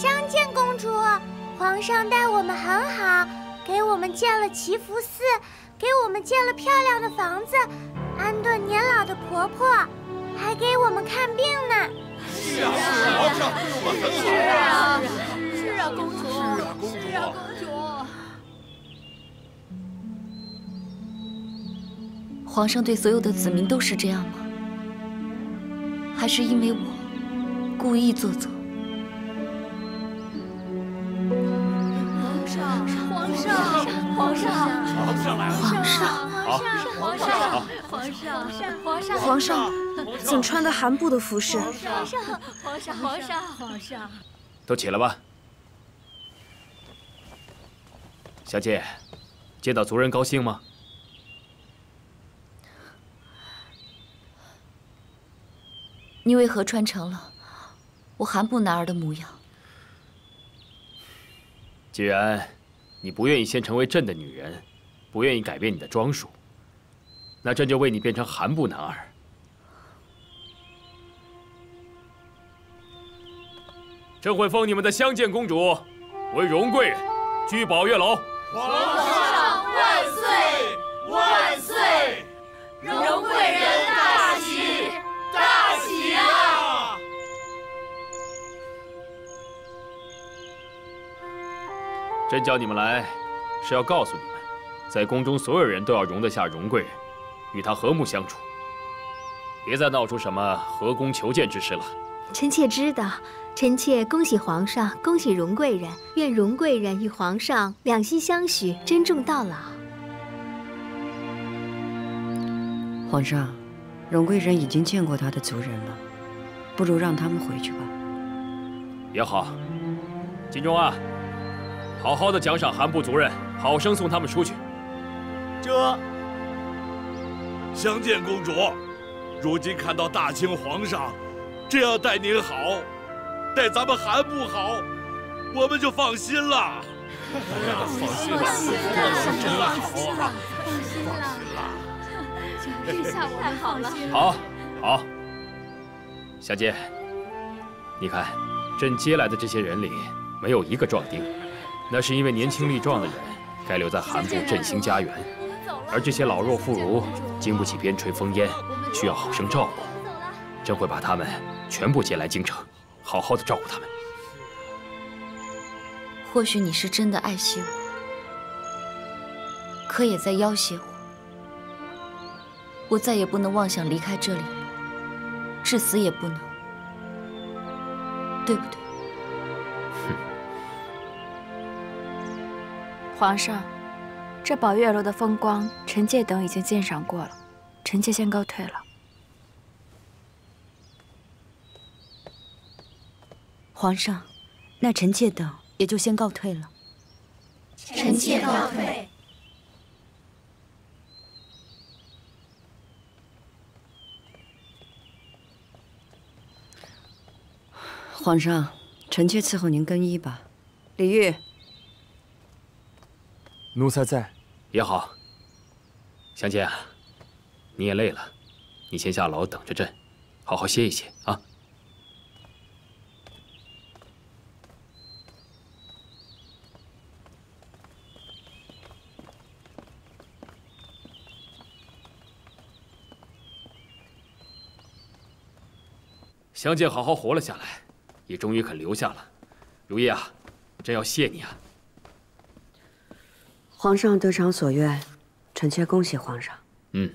相见公主，皇上待我们很好，给我们建了祈福寺，给我们建了漂亮的房子，安顿年老的婆婆，还给我们看病呢。是啊，皇上对我们很好啊。是啊，是啊，公主。是啊，公主。皇上对所有的子民都是这样吗？还是因为我故意做作？皇上，皇上！皇上，皇上，皇上，皇上，皇上，请穿的韩布的服饰。皇上，皇上，皇上，皇上，都起来吧。小姐，见到族人高兴吗？你为何穿成了我韩部男儿的模样？既然你不愿意先成为朕的女人，不愿意改变你的装束，那朕就为你变成韩部男儿。朕会封你们的相见公主为荣贵人，居宝月楼。朕叫你们来，是要告诉你们，在宫中所有人都要容得下荣贵人，与她和睦相处，别再闹出什么合宫求见之事了。臣妾知道，臣妾恭喜皇上，恭喜荣贵人，愿荣贵人与皇上两心相许，珍重到老。皇上，荣贵人已经见过他的族人了，不如让他们回去吧。也好，金钟啊，好好的奖赏韩部族人，好生送他们出去。这，相见公主，如今看到大清皇上这样待您好，待咱们韩部好，我们就放心了。放心了，放心了，真好啊！放心了，这下我们放心了。好，好。小姐，你看，朕接来的这些人里，没有一个壮丁，那是因为年轻力壮的人该留在韩部振兴家园，而这些老弱妇孺经不起边陲风烟，需要好生照顾。朕会把他们全部接来京城，好好的照顾他们。或许你是真的爱惜我，可也在要挟我。我再也不能妄想离开这里了，至死也不能，对不对？皇上，这宝月楼的风光，臣妾等已经鉴赏过了，臣妾先告退了。皇上，那臣妾等也就先告退了。臣妾告退。皇上，臣妾伺候您更衣吧。李煜，奴才在。也好。香姐啊，你也累了，你先下楼等着朕，好好歇一歇啊。香姐好好活了下来，也终于肯留下了。如意啊，朕要谢你啊！皇上得偿所愿，臣妾恭喜皇上。嗯，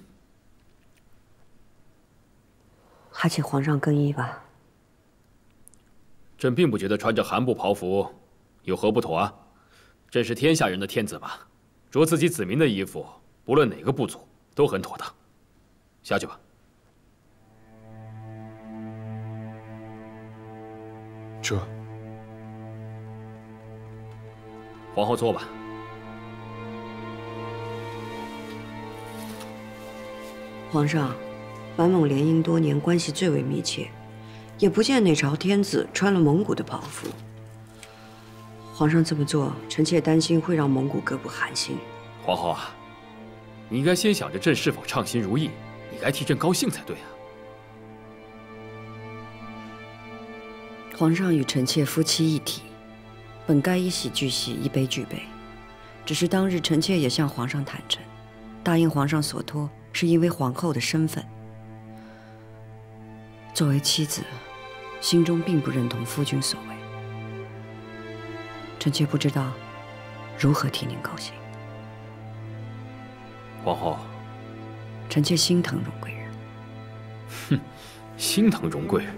还请皇上更衣吧。朕并不觉得穿着韩布袍服有何不妥啊。朕是天下人的天子吧，着自己子民的衣服，不论哪个部族都很妥当。下去吧。这，皇后坐吧。皇上，满蒙联姻多年，关系最为密切，也不见哪朝天子穿了蒙古的袍服。皇上这么做，臣妾担心会让蒙古各部寒心。皇后啊，你应该先想着朕是否畅心如意，你该替朕高兴才对啊。皇上与臣妾夫妻一体，本该一喜俱喜，一悲俱悲。只是当日臣妾也向皇上坦诚，答应皇上所托，是因为皇后的身份。作为妻子，心中并不认同夫君所为。臣妾不知道如何替您高兴。皇后，臣妾心疼荣贵人。哼，心疼荣贵人，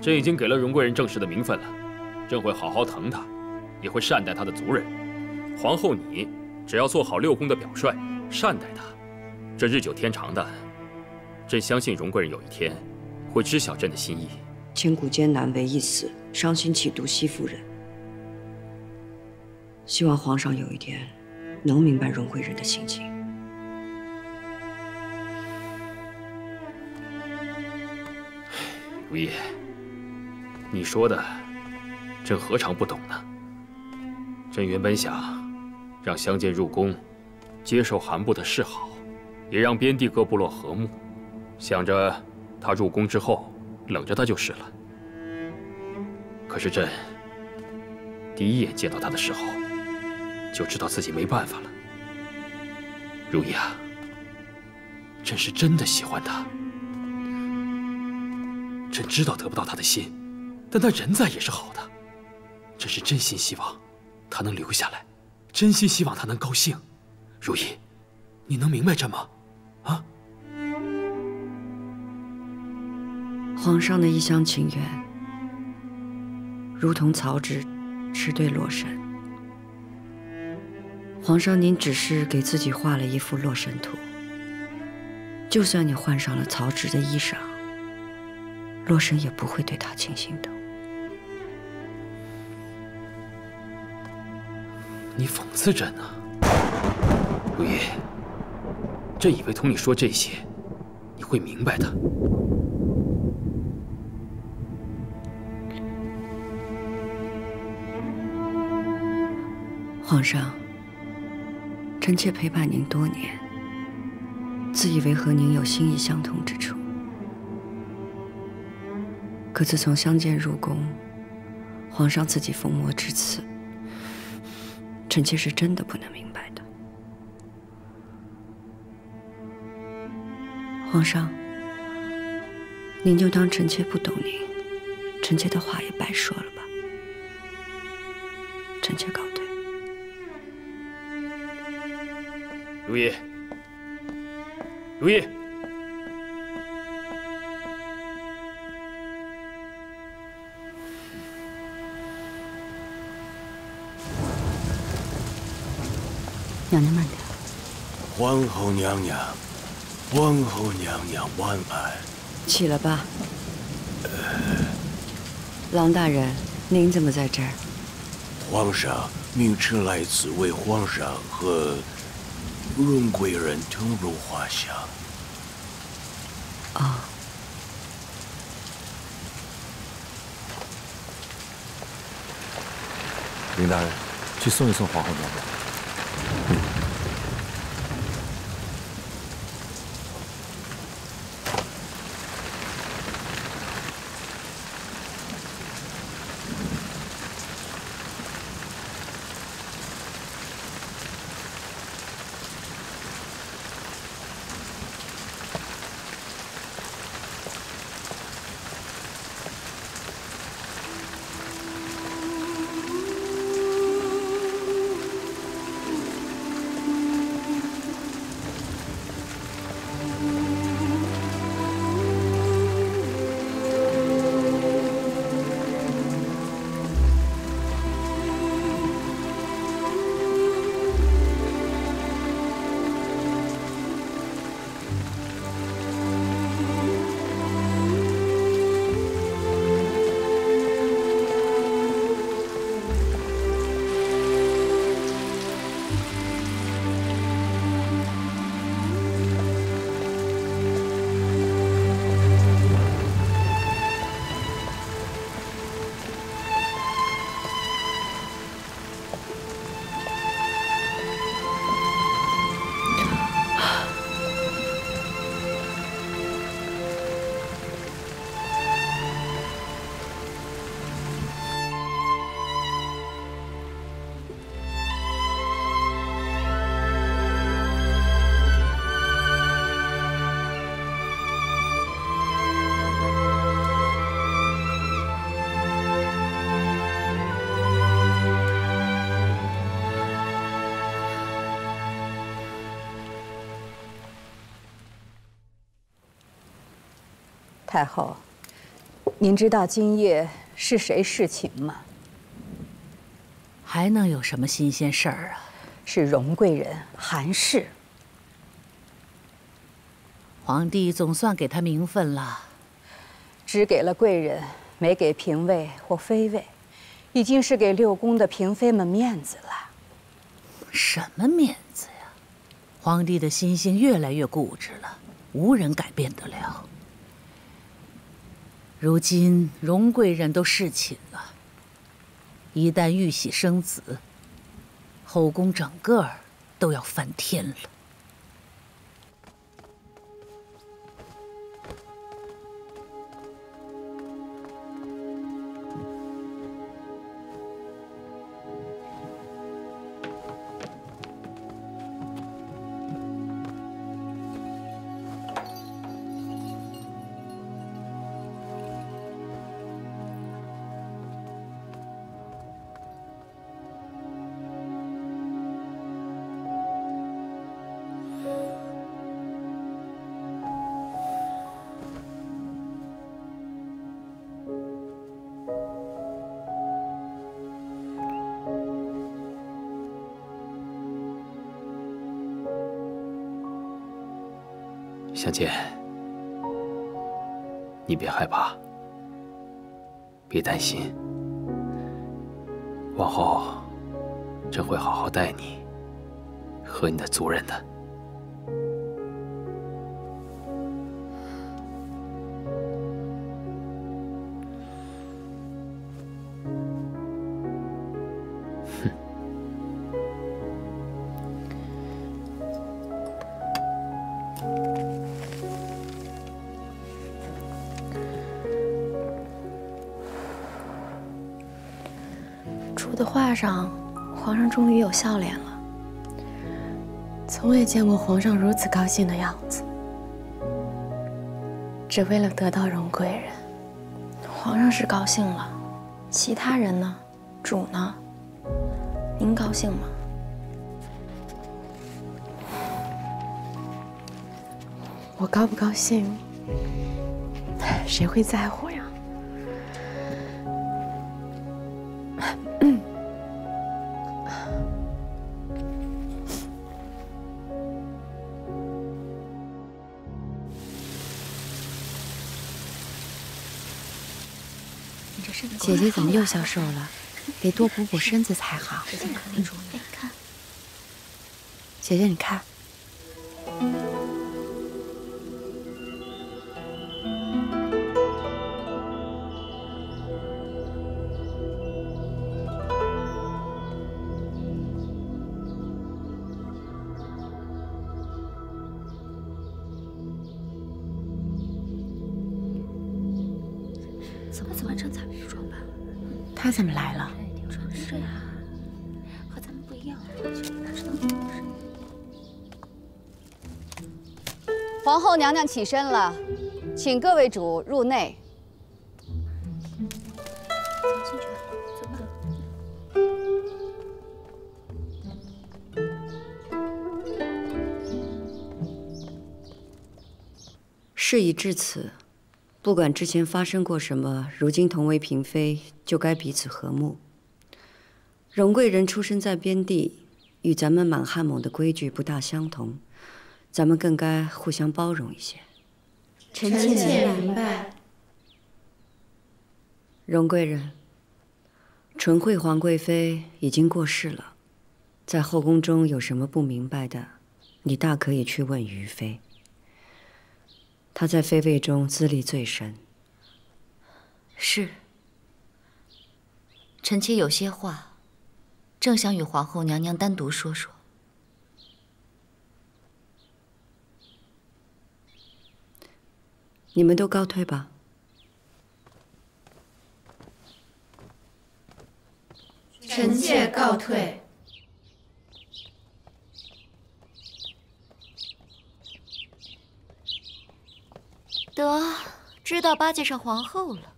朕已经给了荣贵人正式的名分了，朕会好好疼她，也会善待她的族人。皇后你，只要做好六宫的表率，善待她，这日久天长的，朕相信荣贵人有一天会知晓朕的心意。千古艰难唯一死，伤心岂独惜夫人。希望皇上有一天能明白荣贵人的心情。如意，你说的，朕何尝不懂呢？朕原本想让相见入宫，接受韩部的示好，也让边地各部落和睦，想着他入宫之后冷着他就是了。可是朕第一眼见到他的时候，就知道自己没办法了。如意啊，朕是真的喜欢他。朕知道得不到他的心，但他人在也是好的。朕是真心希望他能留下来，真心希望他能高兴。如意，你能明白朕吗？皇上的一厢情愿，如同曹植痴对洛神。皇上，您只是给自己画了一幅洛神图。就算你换上了曹植的衣裳。洛神也不会对他倾心的。你讽刺朕呢，如意。朕以为同你说这些，你会明白的。皇上，臣妾陪伴您多年，自以为和您有心意相通之处。可自从相见入宫，皇上自己封魔至此，臣妾是真的不能明白的。皇上，您就当臣妾不懂您，臣妾的话也白说了吧。臣妾告退。如意，如意。娘娘慢点。皇后娘娘，皇后娘娘晚安。起了吧。郎大人，您怎么在这儿？皇上命臣来此为皇上和荣贵人腾入华夏。啊。林大人，去送一送皇后娘娘。太后，您知道今夜是谁侍寝吗？还能有什么新鲜事儿啊？是荣贵人韩氏。皇帝总算给他名分了，只给了贵人，没给嫔位或妃位，已经是给六宫的嫔妃们面子了。什么面子呀？皇帝的心性越来越固执了，无人改变得了。如今荣贵人都侍寝了，一旦玉玺生子，后宫整个儿都要翻天了。相见，你别害怕，别担心，往后朕会好好待你和你的族人的。我的画上，皇上终于有笑脸了。从未见过皇上如此高兴的样子。只为了得到荣贵人，皇上是高兴了，其他人呢？主呢？您高兴吗？我高不高兴，谁会在乎呀？姐姐怎么又消瘦了？得多补补身子才好。看，姐姐，你看，她怎么来了？是啊，和咱们不一样。哪知道皇后娘娘起身了，请各位主入内。进去，走吧。事已至此，不管之前发生过什么，如今同为嫔妃，就该彼此和睦。荣贵人出生在边地，与咱们满汉蒙的规矩不大相同，咱们更该互相包容一些。臣妾明白。荣贵人，纯惠皇贵妃已经过世了，在后宫中有什么不明白的，你大可以去问于妃。她在妃位中资历最深。是，臣妾有些话，正想与皇后娘娘单独说说。你们都告退吧。臣妾告退。得，知道巴结上皇后了。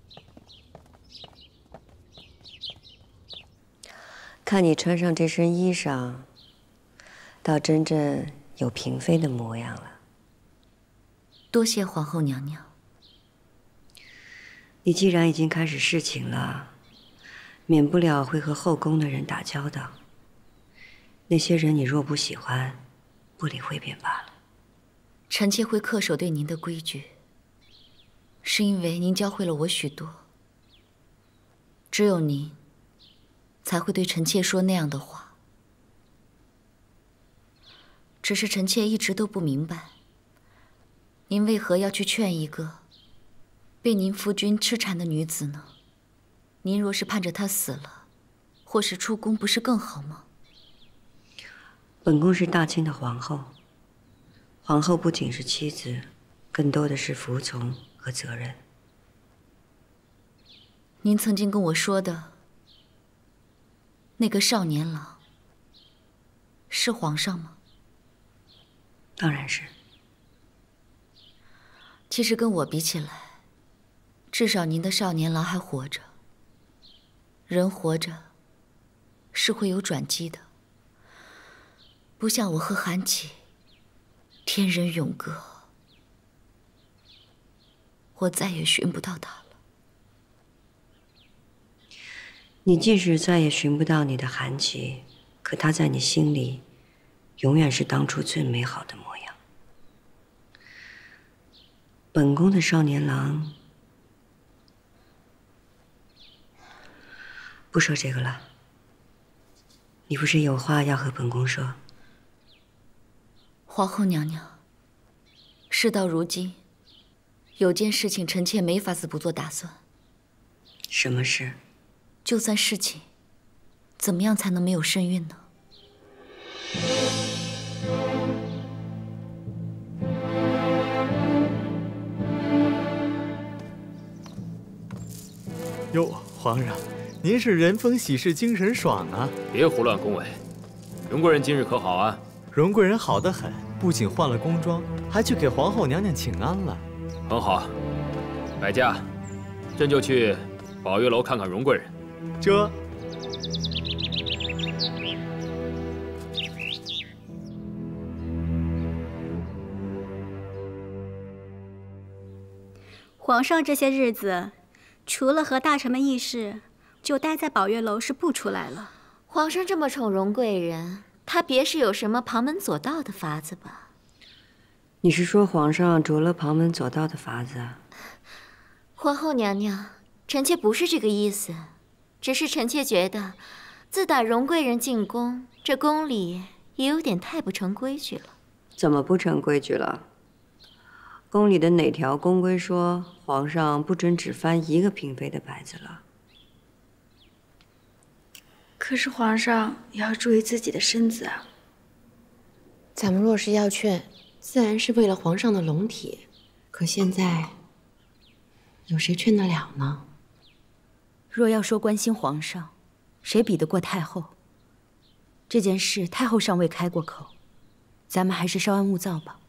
看你穿上这身衣裳，倒真正有嫔妃的模样了。多谢皇后娘娘。你既然已经开始侍寝了，免不了会和后宫的人打交道。那些人你若不喜欢，不理会便罢了。臣妾会恪守对您的规矩，是因为您教会了我许多。只有您，才会对臣妾说那样的话。只是臣妾一直都不明白，您为何要去劝一个被您夫君痴缠的女子呢？您若是盼着她死了，或是出宫，不是更好吗？本宫是大清的皇后。皇后不仅是妻子，更多的是服从和责任。您曾经跟我说的那个少年郎，是皇上吗？当然是。其实跟我比起来，至少您的少年郎还活着。人活着是会有转机的，不像我和韩琦。天人永隔，我再也寻不到他了。你即使再也寻不到你的韩琦，可他在你心里，永远是当初最美好的模样。本宫的少年郎，不说这个了。你不是有话要和本宫说？皇后娘娘，事到如今，有件事情臣妾没法子不做打算。什么事？就算侍寝，怎么样才能没有身孕呢？哟，皇上，您是人逢喜事精神爽啊！别胡乱恭维，荣贵人今日可好啊？荣贵人好得很。不仅换了宫装，还去给皇后娘娘请安了，很好。百家，朕就去宝月楼看看荣贵人。这。皇上这些日子，除了和大臣们议事，就待在宝月楼，是不出来了。皇上这么宠荣贵人。他别是有什么旁门左道的法子吧？你是说皇上着了旁门左道的法子？皇后娘娘，臣妾不是这个意思，只是臣妾觉得，自打荣贵人进宫，这宫里也有点太不成规矩了。怎么不成规矩了？宫里的哪条宫规说皇上不准只翻一个嫔妃的牌子了？可是皇上也要注意自己的身子啊。咱们若是要劝，自然是为了皇上的龙体。可现在，有谁劝得了呢？若要说关心皇上，谁比得过太后？这件事太后尚未开过口，咱们还是稍安勿躁吧。